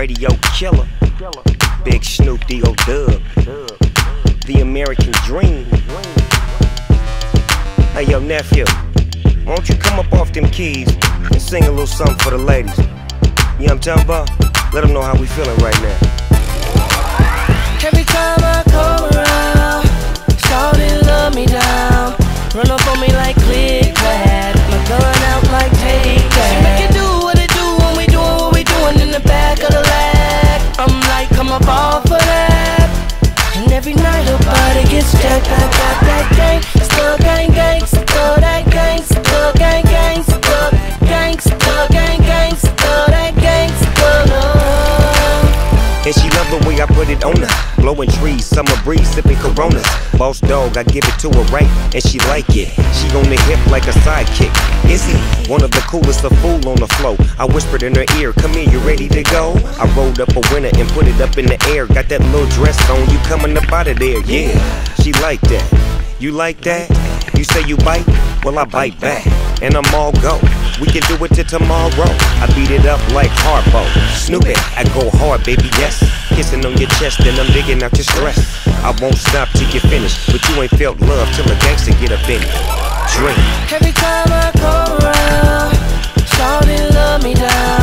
radio killer. Big Snoop D.O. Dub. The American Dream. Hey, yo, nephew. Why don't you come up off them keys and sing a little something for the ladies? You know what I'm talking about? Let them know how we feeling right now. Every time I come And she love the way I put it on her. Blowing trees, summer breeze, sipping coronas. Boss dog, I give it to her right, and she like it. She on the hip like a sidekick. Is he one of the coolest, of fool on the flow? I whispered in her ear, Come here, you ready to go? I rolled up a winner and put it up in the air. Got that little dress on, you coming up out of there, yeah. She like that. You like that? You say you bite? Well, I bite back, and I'm all go. We can do it till tomorrow. I beat it up like Harpo. Snoop it, I go hard, baby, yes. Kissing on your chest, and I'm digging out your stress. I won't stop till you finish, but you ain't felt love till a gangster get up in it. Every time I go around, shawty love me down.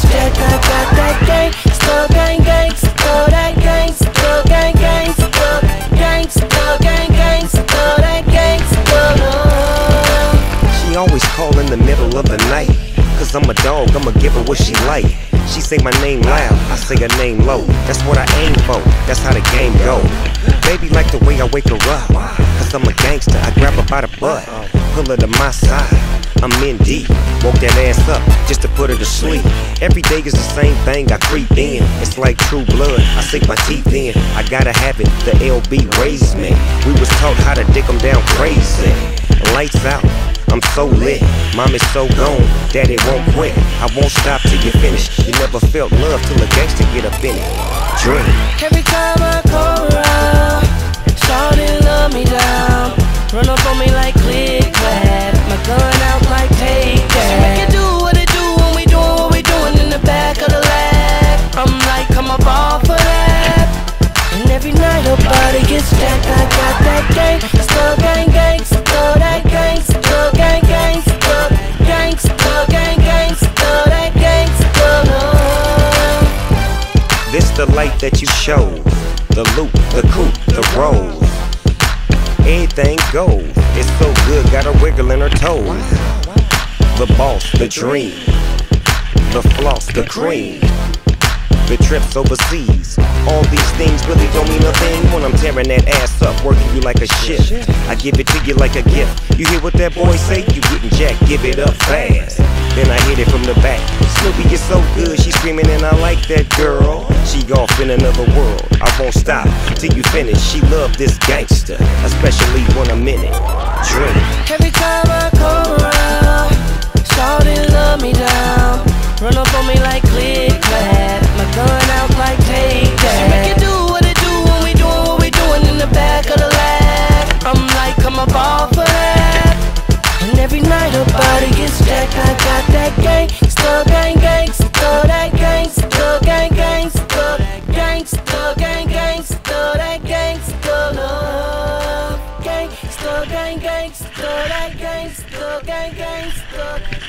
Jacked. I got that gang, still gang gang, still that gang, still gang gang, still gang, still gang gang, still that gang, still. She always call in the middle of the night. Cause I'm a dog, I'ma give her what she like. She say my name loud, I say her name low. That's what I aim for, that's how the game go. Baby like the way I wake her up. Cause I'm a gangster, I grab her by the butt. Pull her to my side, I'm in deep. Woke that ass up just to put her to sleep. Every day is the same thing, I creep in. It's like true blood, I sink my teeth in. I gotta have it, the LB raised me. We was taught how to dick 'em down crazy. Lights out. I'm so lit, mom is so gone, daddy won't quit. I won't stop till you finish. You never felt love till a gangster get up in it. Drink. Every time I come around, shawty love me down. Run up on me like This the light that you show. The loop, the coupe, the roll. Everything goes. It's so good, got her wiggling her toes. The boss, the dream. The floss, the cream. The trips overseas. All these things really don't mean a thing when I'm tearing that ass up, working you like a shift. I give it to you like a gift. You hear what that boy say? You getting jack, give it up fast. Then I hit it from the back. Snoopy is so good, she screaming and I like that girl. She off in another world. I won't stop till you finish. She love this gangster, especially when I'm in it. Gang, still